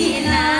里呢？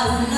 아,